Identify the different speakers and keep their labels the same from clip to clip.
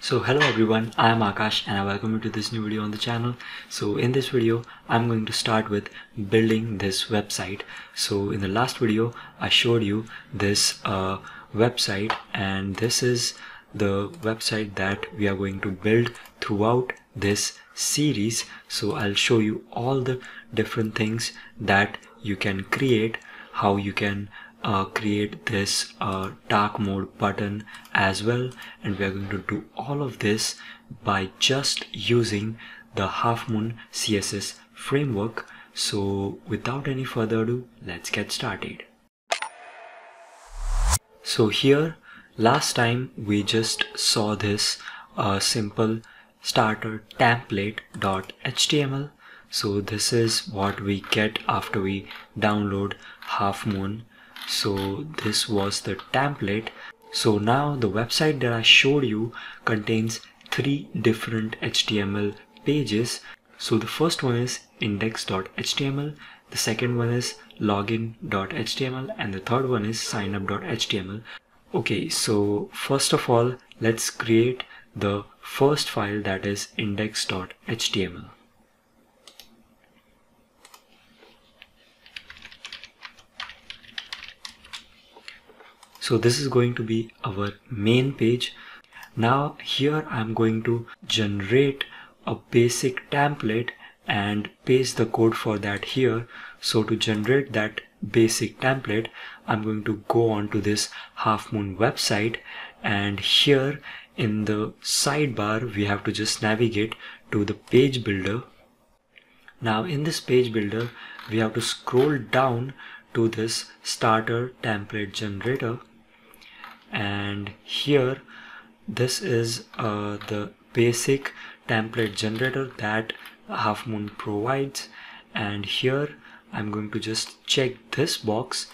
Speaker 1: So hello everyone, I am Akash and I welcome you to this new video on the channel. So in this video, I'm going to start with building this website. So in the last video, I showed you this uh, website and this is the website that we are going to build throughout this series. So I'll show you all the different things that you can create, how you can uh, create this uh, dark mode button as well. And we are going to do all of this by just using the Halfmoon css framework. So without any further ado let's get started. So here last time we just saw this uh, simple starter template.html so this is what we get after we download Halfmoon so this was the template. So now the website that I showed you contains three different HTML pages. So the first one is index.html the second one is login.html and the third one is signup.html okay so first of all let's create the first file that is index.html so this is going to be our main page. Now here I'm going to generate a basic template and paste the code for that here. So to generate that basic template I'm going to go on to this Halfmoon website. And here in the sidebar we have to just navigate to the page builder. Now in this page builder we have to scroll down to this starter template generator and here this is uh, the basic template generator that Halfmoon provides. And here I'm going to just check this box.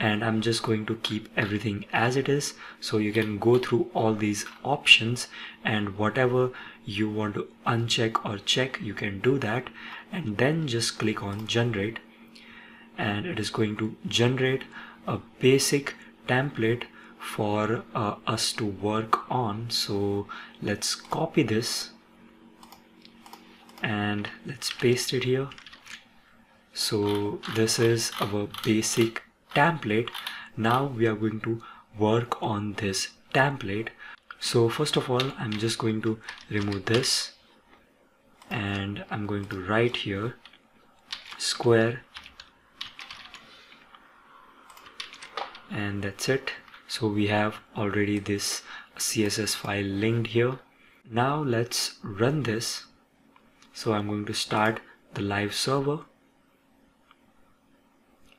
Speaker 1: And I'm just going to keep everything as it is. So you can go through all these options. And whatever you want to uncheck or check you can do that. And then just click on generate. And it is going to generate a basic template for uh, us to work on. So let's copy this and let's paste it here. So this is our basic template. Now we are going to work on this template. So first of all I'm just going to remove this and I'm going to write here square and that's it so we have already this css file linked here. Now let's run this. So i'm going to start the live server.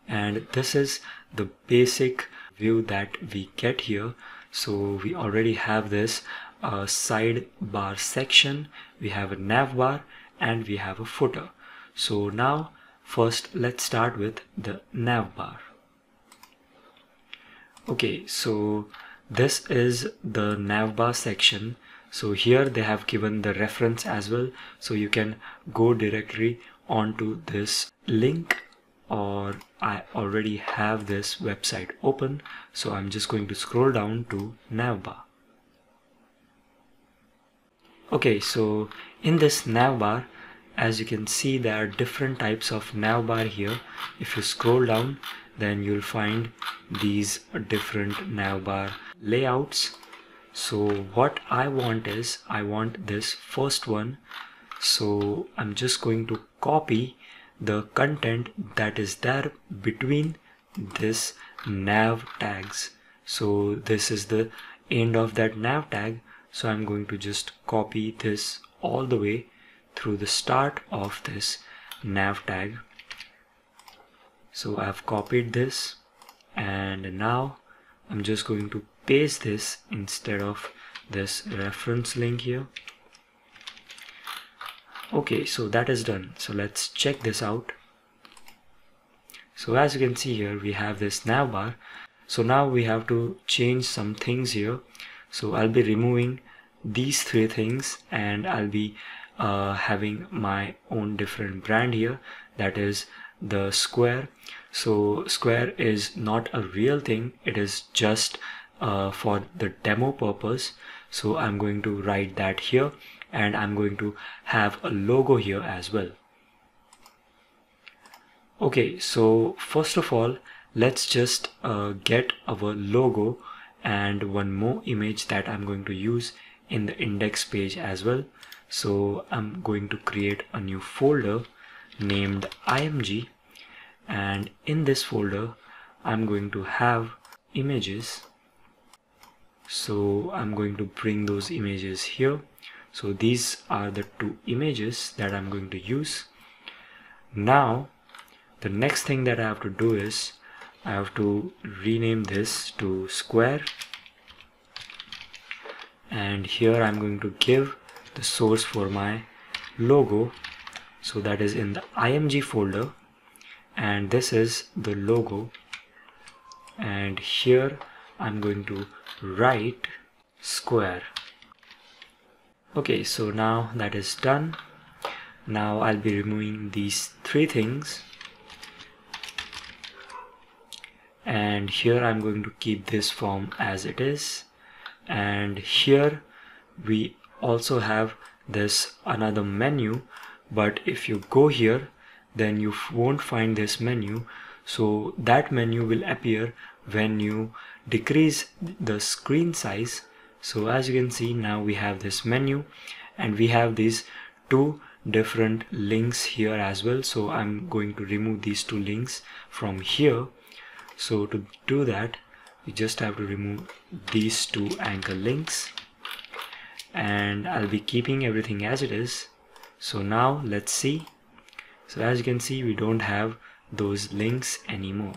Speaker 1: And this is the basic view that we get here. So we already have this uh, sidebar section. We have a nav bar and we have a footer. So now first let's start with the nav bar okay so this is the navbar section. So here they have given the reference as well. So you can go directly onto this link or I already have this website open. So I'm just going to scroll down to navbar okay so in this navbar as you can see there are different types of navbar here. If you scroll down then you'll find these different navbar layouts. So what I want is I want this first one. So I'm just going to copy the content that is there between this nav tags. So this is the end of that nav tag. So I'm going to just copy this all the way through the start of this nav tag so I've copied this and now I'm just going to paste this instead of this reference link here. Okay so that is done. So let's check this out. So as you can see here we have this navbar so now we have to change some things here. So I'll be removing these three things and I'll be uh, having my own different brand here that is the square. So square is not a real thing. It is just uh, for the demo purpose. So I'm going to write that here and I'm going to have a logo here as well. Okay so first of all let's just uh, get our logo and one more image that I'm going to use in the index page as well so I'm going to create a new folder named img and in this folder I'm going to have images. So I'm going to bring those images here. So these are the two images that I'm going to use. Now the next thing that I have to do is I have to rename this to square. And here I'm going to give the source for my logo. So that is in the img folder. And this is the logo. And here I'm going to write square. Okay so now that is done. Now I'll be removing these three things. And here I'm going to keep this form as it is. And here we also have this another menu but if you go here then you won't find this menu. So that menu will appear when you decrease the screen size. So as you can see now we have this menu and we have these two different links here as well. So I'm going to remove these two links from here. So to do that you just have to remove these two anchor links and I'll be keeping everything as it is. So now let's see. So as you can see we don't have those links anymore.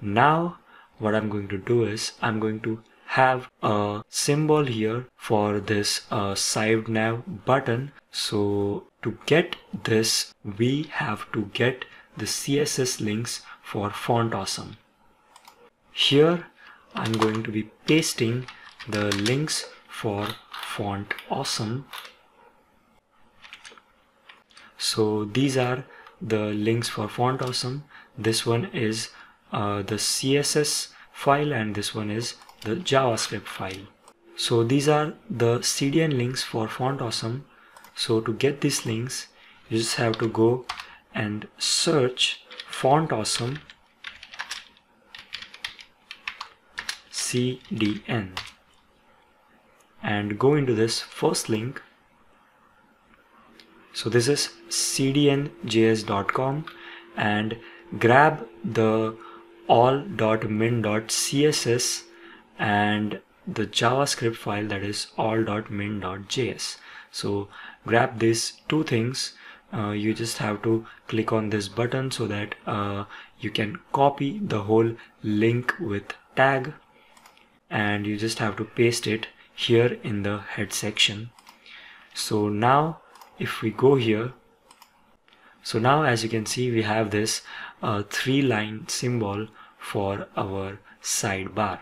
Speaker 1: Now what I'm going to do is I'm going to have a symbol here for this uh, side nav button. So to get this we have to get the CSS links for font awesome. Here I'm going to be pasting the links for font awesome. So these are the links for font awesome. This one is uh, the css file and this one is the javascript file. So these are the cdn links for font awesome. So to get these links you just have to go and search font awesome cdn and go into this first link. So this is cdnjs.com and grab the all.min.css and the javascript file that is all.min.js so grab these two things. Uh, you just have to click on this button so that uh, you can copy the whole link with tag and you just have to paste it here in the head section. So now if we go here so now as you can see we have this uh, three line symbol for our sidebar